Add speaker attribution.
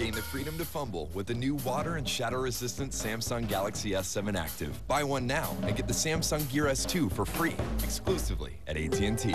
Speaker 1: Gain the freedom to fumble with the new water and shadow-resistant Samsung Galaxy S7 Active. Buy one now and get the Samsung Gear S2 for free, exclusively at AT&T.